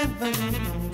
heaven.